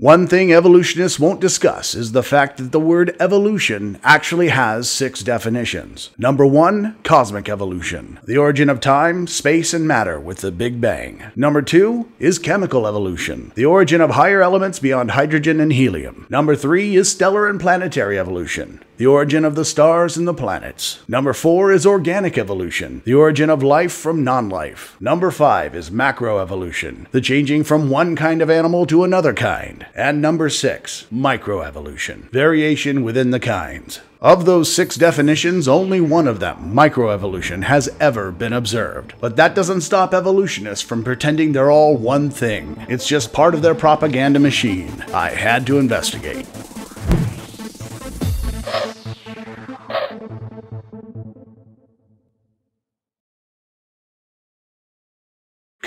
One thing evolutionists won't discuss is the fact that the word evolution actually has six definitions. Number one, cosmic evolution, the origin of time, space, and matter with the Big Bang. Number two is chemical evolution, the origin of higher elements beyond hydrogen and helium. Number three is stellar and planetary evolution, the origin of the stars and the planets. Number four is organic evolution, the origin of life from non life. Number five is macroevolution, the changing from one kind of animal to another kind. And number six, microevolution, variation within the kinds. Of those six definitions, only one of them, microevolution, has ever been observed. But that doesn't stop evolutionists from pretending they're all one thing. It's just part of their propaganda machine. I had to investigate.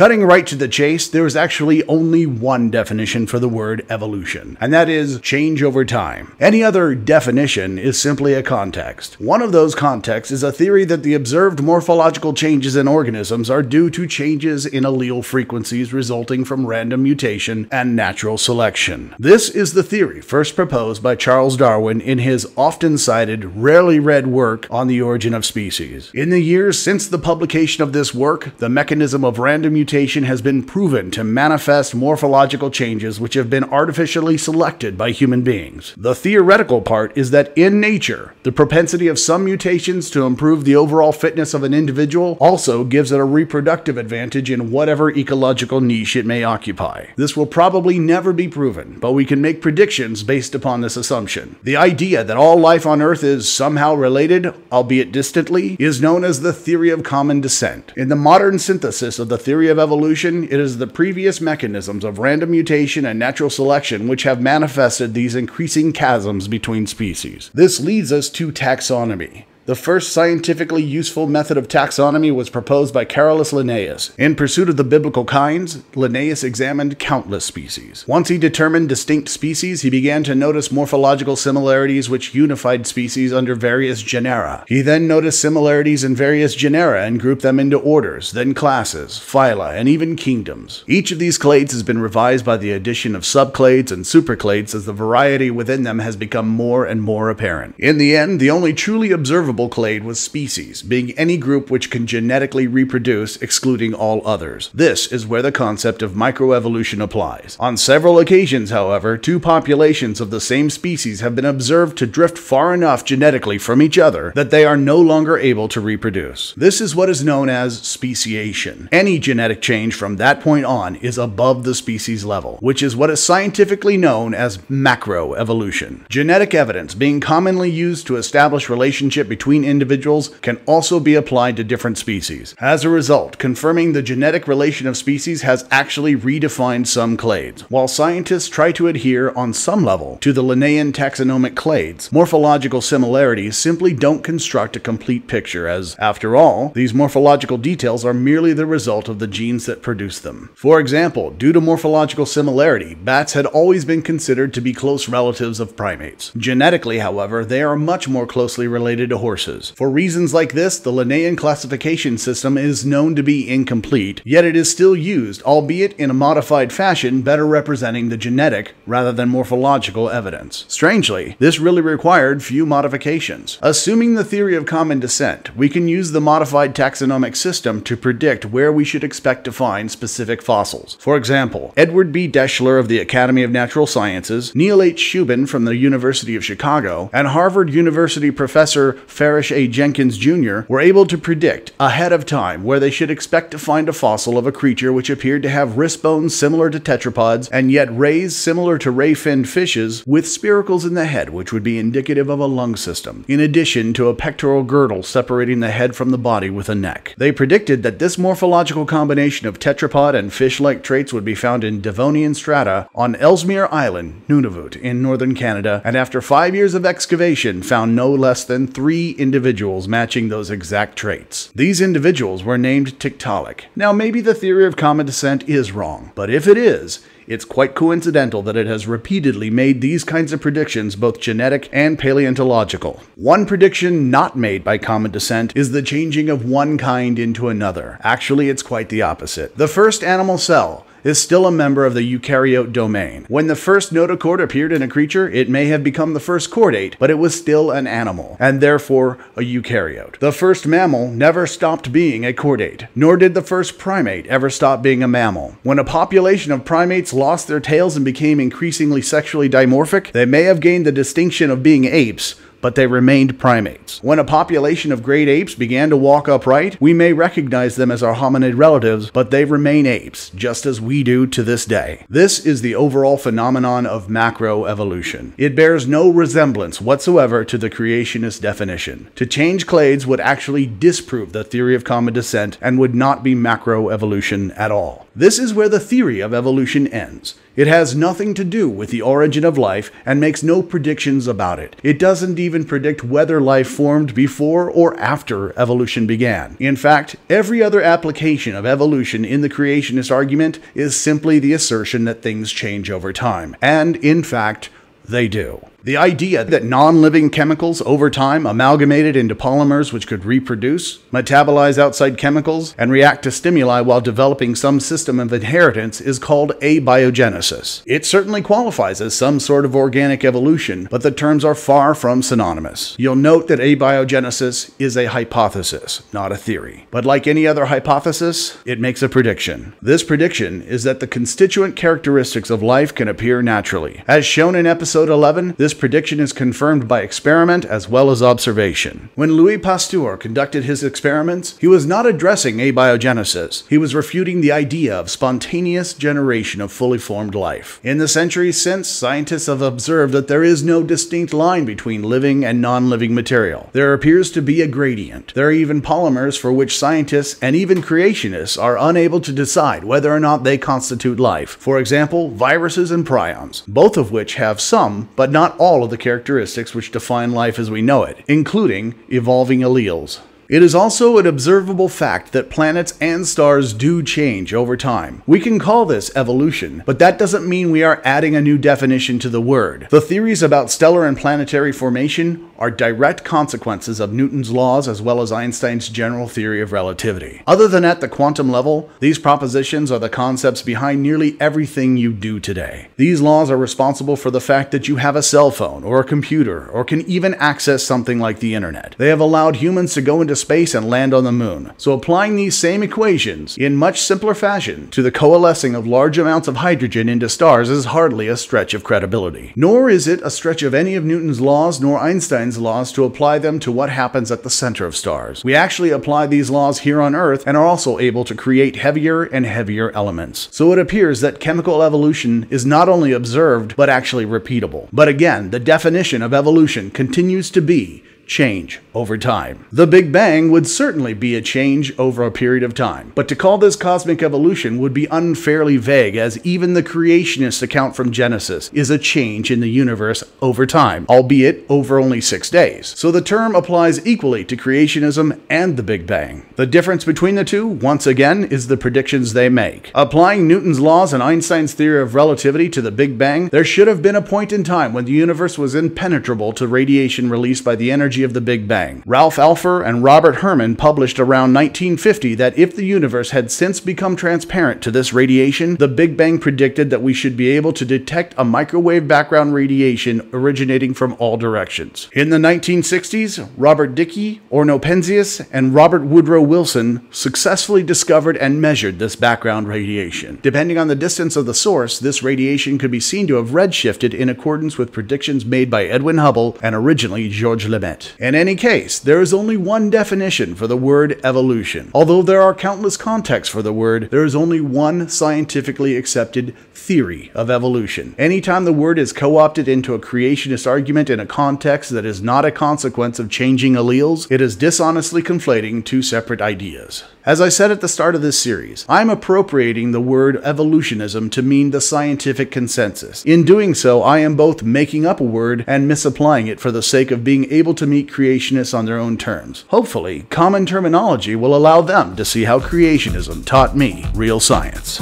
Cutting right to the chase, there is actually only one definition for the word evolution, and that is change over time. Any other definition is simply a context. One of those contexts is a theory that the observed morphological changes in organisms are due to changes in allele frequencies resulting from random mutation and natural selection. This is the theory first proposed by Charles Darwin in his often cited, rarely read work on the origin of species. In the years since the publication of this work, the mechanism of random mutation mutation has been proven to manifest morphological changes which have been artificially selected by human beings. The theoretical part is that in nature, the propensity of some mutations to improve the overall fitness of an individual also gives it a reproductive advantage in whatever ecological niche it may occupy. This will probably never be proven, but we can make predictions based upon this assumption. The idea that all life on Earth is somehow related, albeit distantly, is known as the theory of common descent. In the modern synthesis of the theory of evolution, it is the previous mechanisms of random mutation and natural selection which have manifested these increasing chasms between species. This leads us to taxonomy. The first scientifically useful method of taxonomy was proposed by Carolus Linnaeus. In pursuit of the biblical kinds, Linnaeus examined countless species. Once he determined distinct species, he began to notice morphological similarities which unified species under various genera. He then noticed similarities in various genera and grouped them into orders, then classes, phyla, and even kingdoms. Each of these clades has been revised by the addition of subclades and superclades as the variety within them has become more and more apparent. In the end, the only truly observable clade was species, being any group which can genetically reproduce, excluding all others. This is where the concept of microevolution applies. On several occasions, however, two populations of the same species have been observed to drift far enough genetically from each other that they are no longer able to reproduce. This is what is known as speciation. Any genetic change from that point on is above the species level, which is what is scientifically known as macroevolution. Genetic evidence being commonly used to establish relationship between individuals can also be applied to different species. As a result, confirming the genetic relation of species has actually redefined some clades. While scientists try to adhere on some level to the Linnaean taxonomic clades, morphological similarities simply don't construct a complete picture as, after all, these morphological details are merely the result of the genes that produce them. For example, due to morphological similarity, bats had always been considered to be close relatives of primates. Genetically, however, they are much more closely related to horses. For reasons like this, the Linnaean classification system is known to be incomplete, yet it is still used, albeit in a modified fashion better representing the genetic rather than morphological evidence. Strangely, this really required few modifications. Assuming the theory of common descent, we can use the modified taxonomic system to predict where we should expect to find specific fossils. For example, Edward B. Daeschler of the Academy of Natural Sciences, Neil H. Shubin from the University of Chicago, and Harvard University professor Farish A. Jenkins Jr. were able to predict ahead of time where they should expect to find a fossil of a creature which appeared to have wrist bones similar to tetrapods and yet rays similar to ray finned fishes with spiracles in the head, which would be indicative of a lung system, in addition to a pectoral girdle separating the head from the body with a neck. They predicted that this morphological combination of tetrapod and fish like traits would be found in Devonian strata on Ellesmere Island, Nunavut, in northern Canada, and after five years of excavation, found no less than three individuals matching those exact traits. These individuals were named Tiktaalik. Now, maybe the theory of common descent is wrong, but if it is, it's quite coincidental that it has repeatedly made these kinds of predictions, both genetic and paleontological. One prediction not made by common descent is the changing of one kind into another. Actually, it's quite the opposite. The first animal cell is still a member of the eukaryote domain. When the first notochord appeared in a creature, it may have become the first chordate, but it was still an animal, and therefore a eukaryote. The first mammal never stopped being a chordate, nor did the first primate ever stop being a mammal. When a population of primates lost their tails and became increasingly sexually dimorphic, they may have gained the distinction of being apes, but they remained primates. When a population of great apes began to walk upright, we may recognize them as our hominid relatives, but they remain apes, just as we do to this day. This is the overall phenomenon of macroevolution. It bears no resemblance whatsoever to the creationist definition. To change clades would actually disprove the theory of common descent and would not be macroevolution at all. This is where the theory of evolution ends. It has nothing to do with the origin of life and makes no predictions about it. It doesn't even predict whether life formed before or after evolution began. In fact, every other application of evolution in the creationist argument is simply the assertion that things change over time. And, in fact, they do. The idea that non living chemicals over time amalgamated into polymers which could reproduce, metabolize outside chemicals, and react to stimuli while developing some system of inheritance is called abiogenesis. It certainly qualifies as some sort of organic evolution, but the terms are far from synonymous. You'll note that abiogenesis is a hypothesis, not a theory. But like any other hypothesis, it makes a prediction. This prediction is that the constituent characteristics of life can appear naturally. As shown in episode 11, this this prediction is confirmed by experiment as well as observation. When Louis Pasteur conducted his experiments, he was not addressing abiogenesis. He was refuting the idea of spontaneous generation of fully formed life. In the centuries since, scientists have observed that there is no distinct line between living and non-living material. There appears to be a gradient. There are even polymers for which scientists and even creationists are unable to decide whether or not they constitute life. For example, viruses and prions, both of which have some, but not all of the characteristics which define life as we know it, including evolving alleles. It is also an observable fact that planets and stars do change over time. We can call this evolution, but that doesn't mean we are adding a new definition to the word. The theories about stellar and planetary formation are direct consequences of Newton's laws as well as Einstein's general theory of relativity. Other than at the quantum level, these propositions are the concepts behind nearly everything you do today. These laws are responsible for the fact that you have a cell phone or a computer or can even access something like the internet. They have allowed humans to go into space and land on the moon. So applying these same equations in much simpler fashion to the coalescing of large amounts of hydrogen into stars is hardly a stretch of credibility. Nor is it a stretch of any of Newton's laws nor Einstein's laws to apply them to what happens at the center of stars. We actually apply these laws here on Earth and are also able to create heavier and heavier elements. So it appears that chemical evolution is not only observed, but actually repeatable. But again, the definition of evolution continues to be change over time. The Big Bang would certainly be a change over a period of time, but to call this cosmic evolution would be unfairly vague as even the creationist account from Genesis is a change in the universe over time, albeit over only six days. So the term applies equally to creationism and the Big Bang. The difference between the two, once again, is the predictions they make. Applying Newton's laws and Einstein's theory of relativity to the Big Bang, there should have been a point in time when the universe was impenetrable to radiation released by the energy of the Big Bang. Ralph Alpher and Robert Herman published around 1950 that if the universe had since become transparent to this radiation, the Big Bang predicted that we should be able to detect a microwave background radiation originating from all directions. In the 1960s, Robert Dicke, Arno Penzias, and Robert Woodrow Wilson successfully discovered and measured this background radiation. Depending on the distance of the source, this radiation could be seen to have redshifted in accordance with predictions made by Edwin Hubble and originally George Lemaître. In any case, there is only one definition for the word evolution. Although there are countless contexts for the word, there is only one scientifically accepted theory of evolution. Anytime the word is co opted into a creationist argument in a context that is not a consequence of changing alleles, it is dishonestly conflating two separate ideas. As I said at the start of this series, I'm appropriating the word evolutionism to mean the scientific consensus. In doing so, I am both making up a word and misapplying it for the sake of being able to meet creationists on their own terms. Hopefully, common terminology will allow them to see how creationism taught me real science.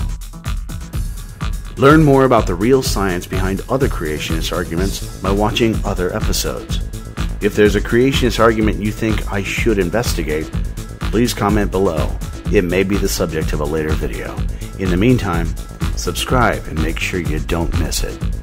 Learn more about the real science behind other creationist arguments by watching other episodes. If there's a creationist argument you think I should investigate, please comment below it may be the subject of a later video. In the meantime, subscribe and make sure you don't miss it.